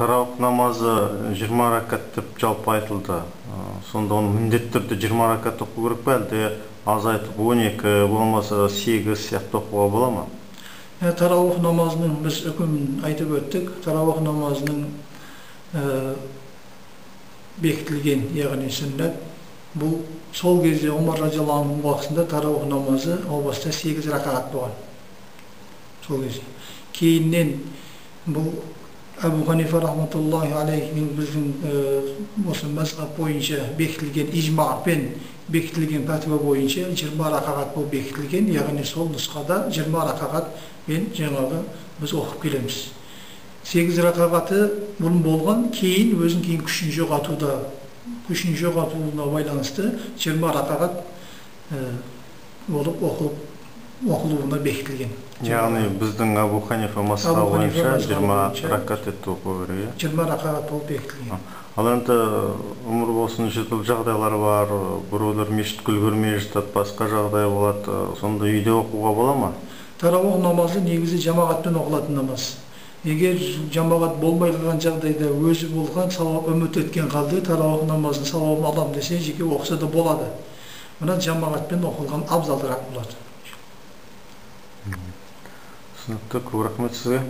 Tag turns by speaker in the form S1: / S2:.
S1: тарауық намазы жиырма ракат деп жалпы айтылды. Э, сонда оны міндетті түрде жиырма ракат оқу керек па әлде азайтып он екі болмаса сегіз сияқты оқуға бола ма?
S2: Ә, тарауых намазының біз үкімін айтып өттік. Тарауых намазының ә, бекітілген яғни сүннат бұл сол кезде омар радиаллаху анху уақытында тарауых намазы о баста сегіз ракағат болған. Сол кезде. Кейіннен бұл әбу ханифа рахматуллахи алейхінің біздің осы мазхаб бойынша бекітілген ижмапен бекітілген пәтуа бойынша жиырма рақағат болып бекітілген яғни сол нұсқада жиырма рақағатпен жаңағы біз оқып келеміз сегіз рақағаты бұрын болған кейін өзін кейін күшін жоғалтуда күшін жоғалтуына байланысты жиырма рақағат болып оқылып оқылуына бекітілген.
S1: Яғни біздің абу ханифа мазхабы
S2: Ханифа
S1: бойынша жиырма ракат етті оқу керек иә
S2: жиырма рақағат болып бекітілген.
S1: Ал енді өмір болсын жедел жағдайлар бар біреулер мешітке үлгермей жатады басқа жағдай болады сонда үйде оқуға бола ма?
S2: Тарауых намазы негізі жамағатпен оқылатын намаз. Егер жамағат болмай қалған жағдайда өзі болған сауап үміт еткен қалды тарауых намазының сауабын аламын десе жеке оқыса да болады. Мына жамағатпен оқылған абзалырақ болады
S1: түсінікті көп рахмет сізге